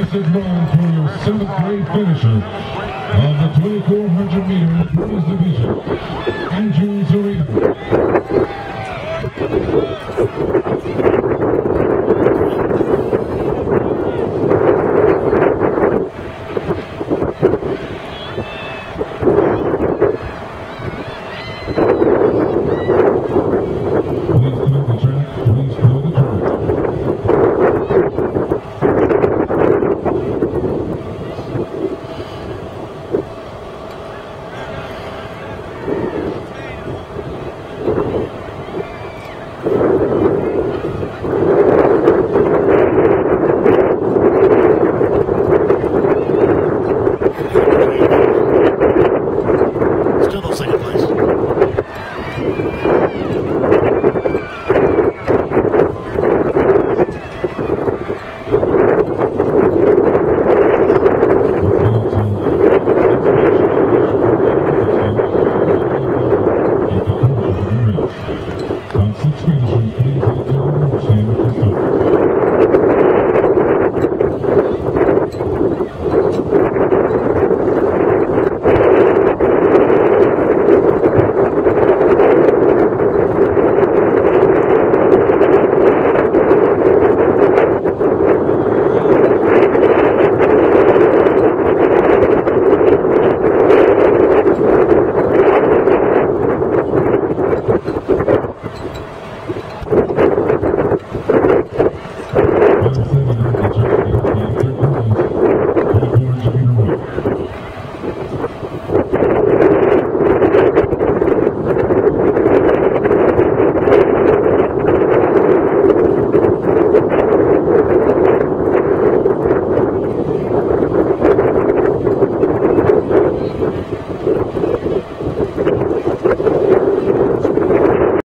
impressive run for your seventh grade finisher of the 2400 meter women's division, Andrew Thank you.